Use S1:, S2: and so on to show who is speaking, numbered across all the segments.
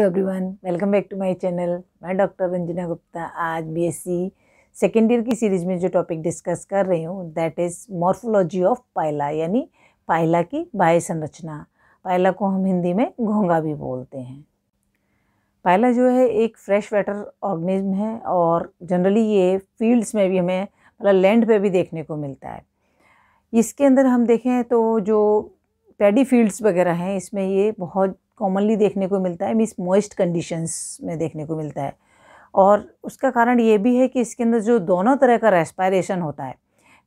S1: Hello everyone welcome back to my channel मैं doctor Ranjana Gupta, आज BSc second year की series में जो टॉपिक डिस्कस कर रही हूँ दैट इज़ मॉर्फोलॉजी ऑफ़ पायला, यानी पायला की बाह्य संरचना। पायला को हम हिंदी में घोंगा भी बोलते हैं। पायला जो है एक फ्रेश वाटर ऑर्गेनिज्म है और जनरली ये फील्ड्स में भी हमें मतलब लैंड पे भी देखने को मिलता है। इसके अंदर हम देखें तो जो पैडी फील्ड्स वगैरह हैं, इसमें ये बहुत कॉमनली देखने को मिलता है मीन्स मॉइस्ट कंडीशंस में देखने को मिलता है। और उसका कारण ये भी है कि इसके अंदर जो दोनों तरह का रेस्पायरेशन होता है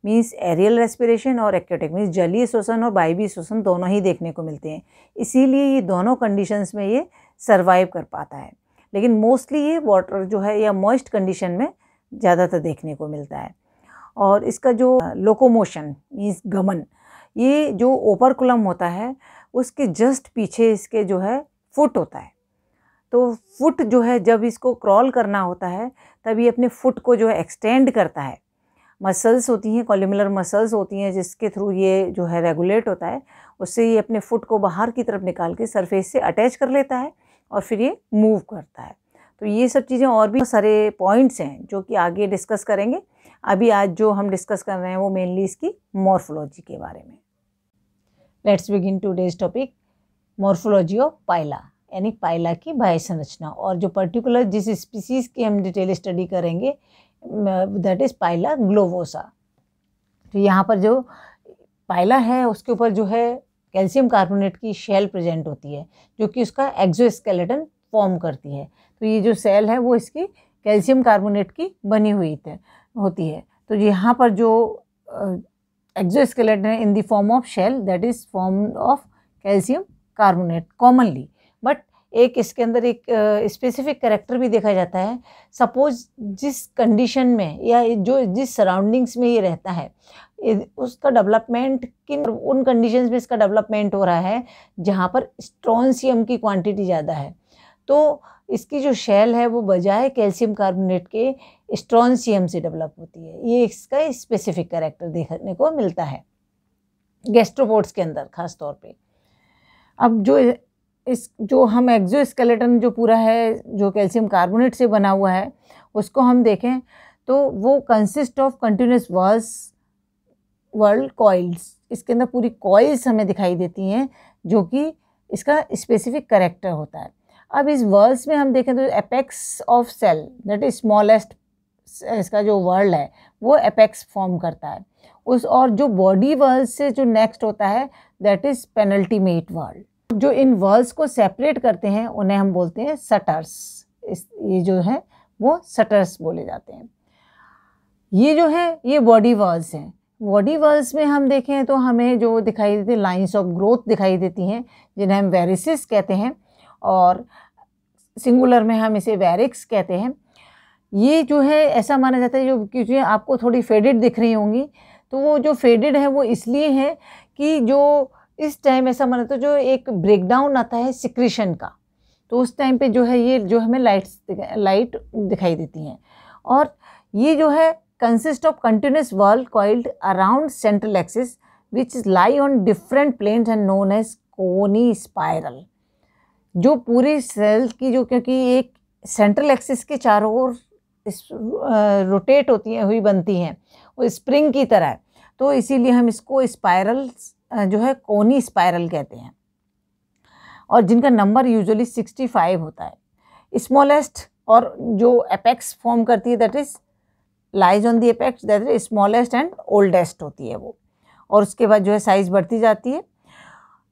S1: मीन्स एरियल रेस्पिरेशन और एक्योटिक मीन्स जलीय श्वसन और वायवीय श्वसन दोनों ही देखने को मिलते हैं। इसीलिए ये दोनों कंडीशंस में ये सर्वाइव कर पाता है। लेकिन मोस्टली ये वाटर जो है या मॉइस्ट कंडीशन में ज़्यादातर देखने को मिलता है। और इसका जो लोकोमोशन मीन्स गमन, ये जो ओपरकुलम होता है उसके जस्ट पीछे इसके जो है फुट होता है। तो फुट जो है, जब इसको क्रॉल करना होता है, तब ये अपने फुट को जो है एक्सटेंड करता है। मसल्स होती हैं कॉलिमुलर मसल्स होती हैं, जिसके थ्रू ये जो है रेगुलेट होता है, उससे ये अपने फुट को बाहर की तरफ़ निकाल के सरफेस से अटैच कर लेता है और फिर ये मूव करता है। तो ये सब चीज़ें और भी सारे पॉइंट्स हैं, जो कि आगे डिस्कस करेंगे। अभी आज जो हम डिस्कस कर रहे हैं, वो मेनली इसकी मॉर्फोलॉजी के बारे में। Let's begin today's topic morphology of Pila यानी पाइला की बाह्य संरचना। और जो पर्टिकुलर जिस स्पीसीज़ की हम डिटेल स्टडी करेंगे दैट इज़ पाइला ग्लोवोसा तो यहाँ पर जो पाइला है, उसके ऊपर जो है कैल्शियम कार्बोनेट की शेल प्रेजेंट होती है, जो कि उसका एक्जोस्केलेटन फॉर्म करती है। तो ये जो सेल है, वो इसकी कैल्शियम कार्बोनेट की बनी हुई होती है। तो यहाँ पर जो exoskeleton in the form of shell that is formed of calcium carbonate commonly. But एक इसके अंदर एक स्पेसिफिक uh, करेक्टर भी देखा जाता है। सपोज़ जिस कंडीशन में या जो जिस सराउंडिंग्स में ये रहता है उसका डेवलपमेंट किन उन कंडीशंस में इसका डेवलपमेंट हो रहा है जहाँ पर स्ट्रॉन्सियम की क्वांटिटी ज़्यादा है। तो इसकी जो शेल है वो बजाय कैल्शियम कार्बोनेट के स्ट्रॉन्सियम से डेवलप होती है। ये इसका स्पेसिफिक करेक्टर देखने को मिलता है गैस्ट्रोपोर्ट्स के अंदर खास तौर पे। अब जो इस, जो हम एक्जोस्केलेटन जो पूरा है, जो कैल्शियम कार्बोनेट से बना हुआ है, उसको हम देखें तो वो consist of continuous whorls whorl coils इसके अंदर पूरी कॉइल्स हमें दिखाई देती हैं, जो कि इसका स्पेसिफिक करेक्टर होता है। अब इस वर्ल्स में हम देखें तो apex of cell that is smallest इसका जो वर्ल्ड है, वो एपेक्स फॉर्म करता है। उस और जो बॉडी वर्ल्ड से जो नेक्स्ट होता है दैट इज़ पेनल्टीमेट वर्ल्ड जो इन वर्ल्ड्स को सेपरेट करते हैं, उन्हें हम बोलते हैं सटर्स। इस, ये जो है, वो सटर्स बोले जाते हैं। ये जो है, ये बॉडी वर्ल्स हैं। बॉडी वर्ल्स में हम देखें तो हमें जो दिखाई देती लाइंस ऑफ़ ग्रोथ दिखाई देती हैं, जिन्हें हम वेरिसिस कहते हैं और सिंगुलर में हम इसे वेरिक्स कहते हैं। ये जो है, ऐसा माना जाता है जो क्योंकि आपको थोड़ी फेडेड दिख रही होंगी तो वो जो फेडेड है, वो इसलिए है कि जो इस टाइम ऐसा माना तो जो एक ब्रेकडाउन आता है सिक्रीशन का तो उस टाइम पे जो है, ये जो हमें लाइट्स लाइट दिखाई देती हैं। और ये जो है consist of continuous whorl coiled around central axis which lie on different planes and known as conispiral जो पूरी सेल की जो, क्योंकि एक सेंट्रल एक्सिस के चारों ओर रोटेट होती हैं, हुई बनती हैं, वो स्प्रिंग की तरह है। तो इसीलिए हम इसको स्पायरल जो है कोनी स्पायरल कहते हैं। और जिनका नंबर यूजुअली सिक्सटी फाइव होता है। स्मॉलेस्ट और जो अपेक्स फॉर्म करती है that is lies on the apex that is smallest and oldest होती है वो। और उसके बाद जो है साइज़ बढ़ती जाती है।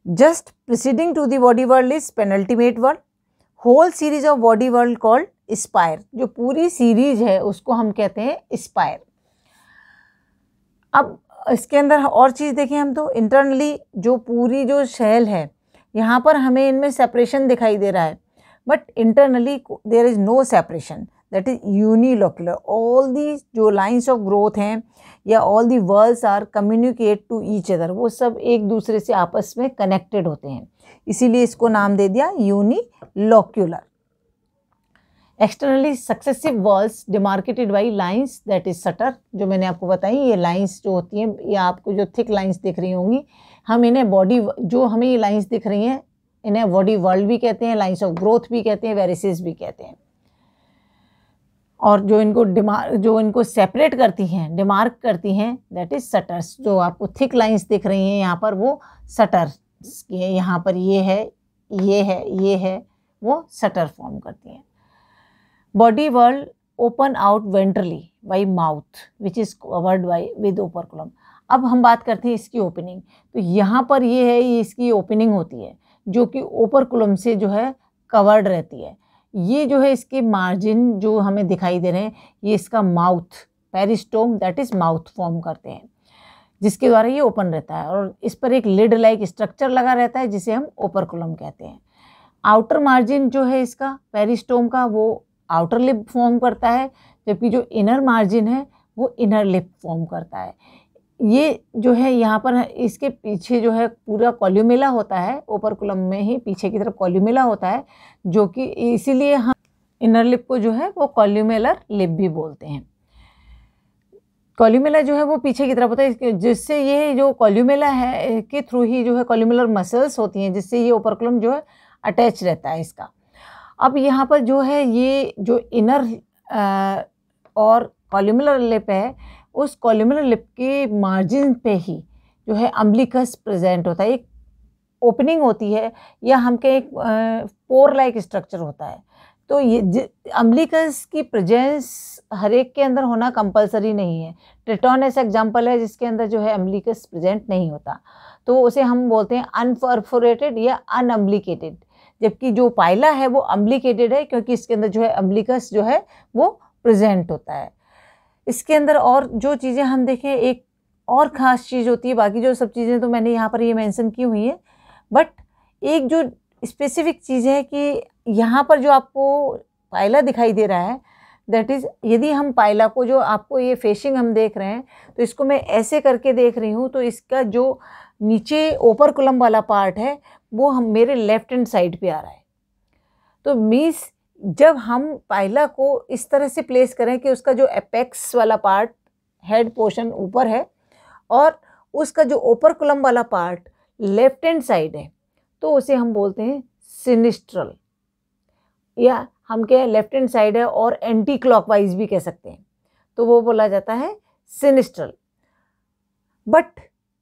S1: Just preceding to the body whorl is penultimate whorl whole series of body whorl called spire जो पूरी सीरीज़ है, उसको हम कहते हैं स्पायर अब इसके अंदर और चीज़ देखें हम तो इंटरनली जो पूरी जो शेल है, यहाँ पर हमें इनमें सेपरेशन दिखाई दे रहा है but internally there is no separation that is unilocular all the जो लाइन्स ऑफ़ ग्रोथ हैं, या all the whorls are communicate to each other वो सब एक दूसरे से आपस में कनेक्टेड होते हैं। इसीलिए इसको नाम दे दिया unilocular externally successive walls demarcated by lines that is suture जो मैंने आपको बताई, ये लाइन्स जो होती हैं, या आपको जो थिक लाइन्स दिख रही होंगी, हम इन्हें बॉडी जो हमें ये लाइन्स दिख रही हैं, इन्हें बॉडी वर्ल्ड भी कहते हैं लाइन्स ऑफ़ ग्रोथ भी कहते हैं वेरिसेस भी कहते हैं। और जो इनको डिमार्क जो इनको सेपरेट करती हैं डिमार्क करती हैं दैट इज़ सटर्स जो आपको थिक लाइंस दिख रही हैं, यहाँ पर वो सटर यहाँ पर ये है ये है ये है, वो सटर फॉर्म करती हैं। Body whorl open out ventrally by mouth which is covered by with oper operculum अब हम बात करते हैं इसकी ओपनिंग तो यहाँ पर ये है, ये इसकी ओपनिंग होती है, जो कि ओपरकुलम से जो है कवर्ड रहती है। ये जो है इसके मार्जिन जो हमें दिखाई दे रहे हैं, ये इसका mouth peristome that is mouth form करते हैं, जिसके द्वारा ये ओपन रहता है। और इस पर एक लिड लाइक स्ट्रक्चर लगा रहता है, जिसे हम ओपरकुलम कहते हैं। आउटर मार्जिन जो है इसका पेरिस्टोम का, वो आउटर लिप फॉर्म करता है, जबकि जो इनर मार्जिन है, वो इनर लिप फॉर्म करता है। ये जो है यहाँ पर इसके पीछे जो है पूरा कॉल्यूमेला होता है ओपरकुलम में ही पीछे की तरफ़ कॉल्यूमेला होता है जो कि इसीलिए हम इनर लिप को जो है वो कॉल्यूमेलर लिप भी बोलते हैं। कॉल्यूमेला जो है वो पीछे की तरफ़ होता है जिससे ये जो कॉल्यूमेला है के थ्रू ही जो है कॉल्यूमेलर मसल्स होती हैं जिससे ये ओपरकुलम जो है अटैच रहता है इसका। अब यहाँ पर जो है ये जो इनर आ, और कॉल्यूमुलर लिप है उस कॉल्यूमुलर लिप के मार्जिन पे ही जो है अम्बलिकस प्रेजेंट होता है, एक ओपनिंग होती है, या हम के एक पोर लाइक स्ट्रक्चर होता है। तो ये अम्बलिकस की प्रेजेंस हर एक के अंदर होना कंपलसरी नहीं है। ट्रिटॉन ऐसा एग्ज़ाम्पल है, जिसके अंदर जो है अम्बलिकस प्रेजेंट नहीं होता। तो उसे हम बोलते हैं अनफॉर्फोरेटेड या अनअम्बलिकेटेड जबकि जो पाइला है वो अम्बलिकेटेड है, क्योंकि इसके अंदर जो है अम्बलिकस जो है वो प्रेजेंट होता है। इसके अंदर और जो चीज़ें हम देखें, एक और ख़ास चीज़ होती है, बाकी जो सब चीज़ें तो मैंने यहाँ पर ये मेंशन की हुई हैं, बट एक जो स्पेसिफिक चीज़ है कि यहाँ पर जो आपको पायला दिखाई दे रहा है दैट इज़ यदि हम पायला को जो आपको ये फेशिंग हम देख रहे हैं तो इसको मैं ऐसे करके देख रही हूँ तो इसका जो नीचे ओपर कुलम वाला पार्ट है, वो हम मेरे लेफ़्ट हैंड साइड पे आ रहा है। तो मीस जब हम पायला को इस तरह से प्लेस करें कि उसका जो एपेक्स वाला पार्ट हेड पोर्शन ऊपर है और उसका जो ओपर कुलम वाला पार्ट लेफ़्ट हैंड साइड है तो उसे हम बोलते हैं सिनिस्ट्रल या हम क्या लेफ़्ट हैंड साइड है और एंटी क्लॉकवाइज भी कह सकते हैं। तो वो बोला जाता है सिनिस्ट्रल बट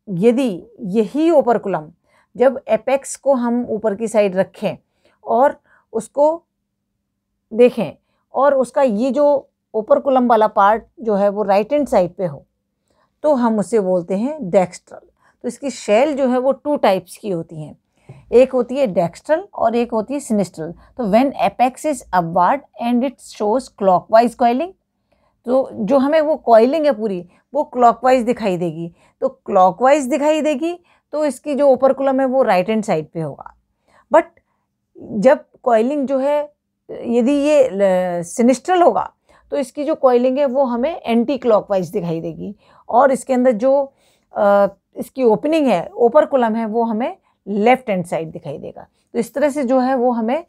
S1: यदि यही ओपरकुलम जब एपेक्स को हम ऊपर की साइड रखें और उसको देखें और उसका ये जो ऊपर कुलम वाला पार्ट जो है वो राइट हैंड साइड पे हो तो हम उसे बोलते हैं डेक्स्ट्रल तो इसकी शेल जो है वो टू टाइप्स की होती हैं। एक होती है डेक्स्ट्रल और एक होती है सिनिस्ट्रल तो when apex is upward and it shows clockwise coiling तो जो हमें वो कॉइलिंग है पूरी, वो क्लॉकवाइज दिखाई देगी। तो क्लॉकवाइज दिखाई देगी तो इसकी जो ऊपर कुलम है वो राइट हैंड साइड पे होगा। बट जब कॉइलिंग जो है यदि ये सिनिस्ट्रल होगा तो इसकी जो कॉइलिंग है, वो हमें एंटी क्लॉकवाइज दिखाई देगी। और इसके अंदर जो इसकी ओपनिंग है ओपर कुलम है, वो हमें लेफ़्ट हैंड साइड दिखाई देगा। तो इस तरह से जो है, वो हमें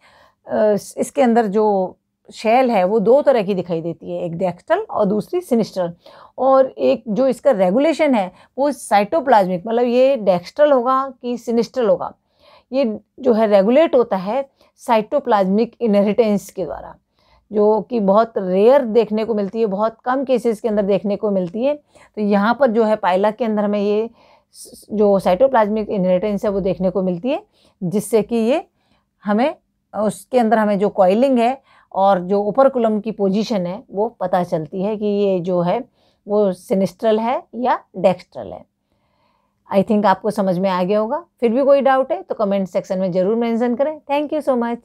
S1: इसके अंदर जो शेल है, वो दो तरह की दिखाई देती है, एक डेक्स्टल और दूसरी सिनिस्ट्रल और एक जो इसका रेगुलेशन है, वो साइटोप्लाज्मिक मतलब ये डेक्स्ट्रल होगा कि सिनिस्ट्रल होगा। ये जो है रेगुलेट होता है साइटोप्लाज्मिक इनहेरिटेंस के द्वारा, जो कि बहुत रेयर देखने को मिलती है, बहुत कम केसेस के अंदर देखने को मिलती है। तो यहाँ पर जो है पायला के अंदर हमें ये जो साइटोप्लाज्मिक इनहेरिटेंस है वो देखने को मिलती है, जिससे कि ये हमें, उसके अंदर हमें जो कॉइलिंग है और जो ऊपर कुलम की पोजीशन है वो पता चलती है कि ये जो है वो सिनिस्ट्रल है या डेक्स्ट्रल है। आई थिंक आपको समझ में आ गया होगा। फिर भी कोई डाउट है तो कमेंट सेक्शन में ज़रूर मेंशन करें। Thank you so much